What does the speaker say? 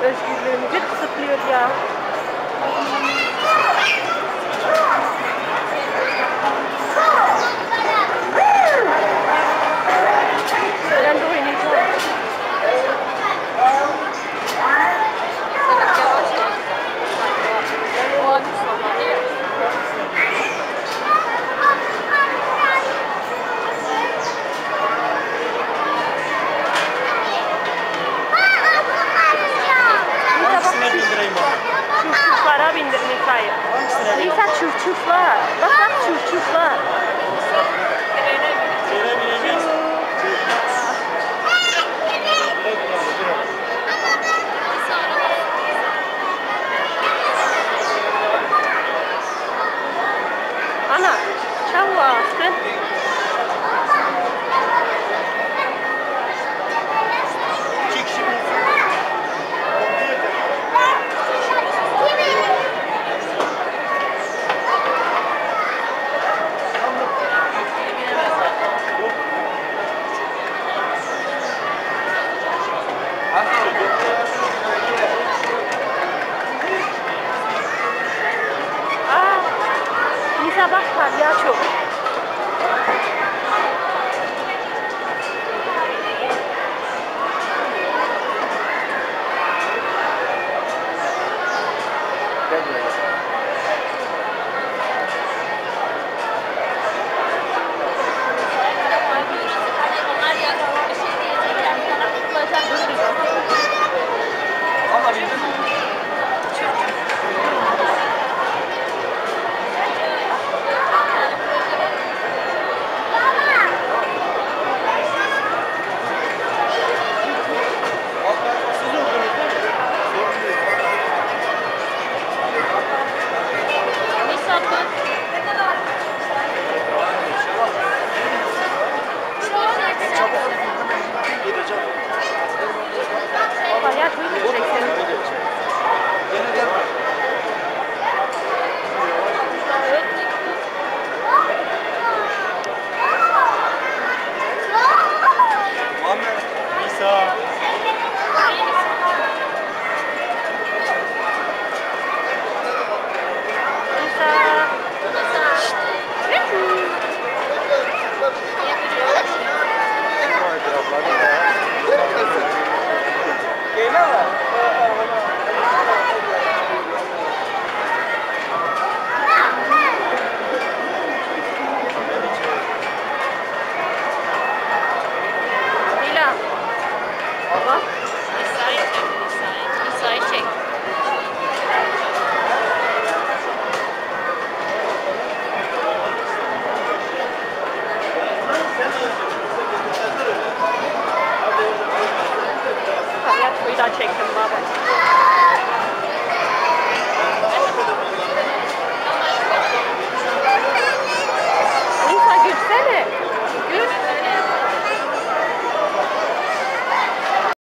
Dus jullie dit gekleurd, ja. Lisa too too flat. Look up too too flat. 要求。 자. Bak. Nisa'yı çek, Nisa'yı. Nisa'yı çek. Palyaçoyu da baba.